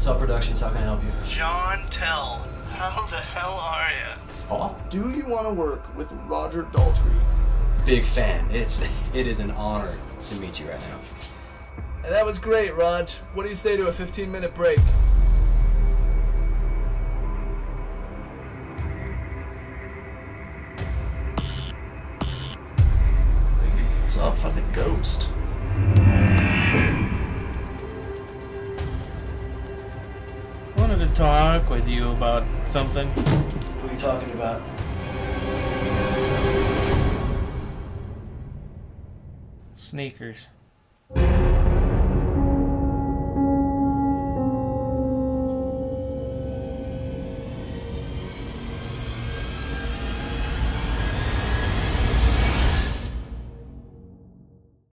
Top Productions, how can I help you? John Tell, how the hell are you? Oh, Do you want to work with Roger Daltrey? big fan. It's it is an honor to meet you right now. And that was great, Raj. What do you say to a 15 minute break? It's a fucking ghost. Wanted to talk with you about something. Who are you talking about? Sneakers.